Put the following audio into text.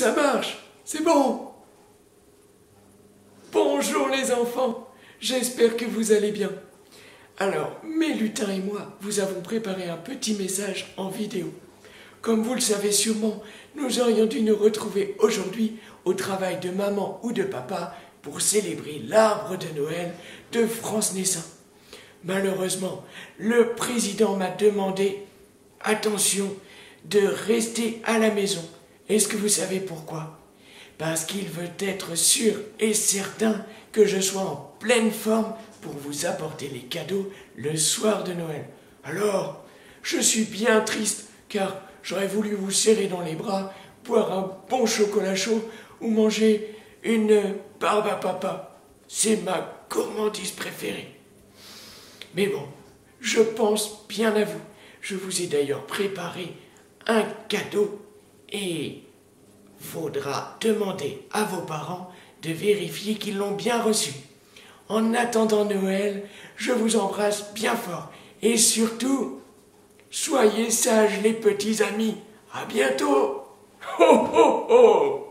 ça marche. C'est bon. Bonjour les enfants. J'espère que vous allez bien. Alors, mes lutins et moi, vous avons préparé un petit message en vidéo. Comme vous le savez sûrement, nous aurions dû nous retrouver aujourd'hui au travail de maman ou de papa pour célébrer l'arbre de Noël de France Nessin. Malheureusement, le président m'a demandé, attention, de rester à la maison. Est-ce que vous savez pourquoi? Parce qu'il veut être sûr et certain que je sois en pleine forme pour vous apporter les cadeaux le soir de Noël. Alors, je suis bien triste car j'aurais voulu vous serrer dans les bras, boire un bon chocolat chaud ou manger une barbe à papa. C'est ma gourmandise préférée. Mais bon, je pense bien à vous. Je vous ai d'ailleurs préparé un cadeau et faudra demander à vos parents de vérifier qu'ils l'ont bien reçu. En attendant Noël, je vous embrasse bien fort et surtout, soyez sages les petits amis. À bientôt. Ho ho ho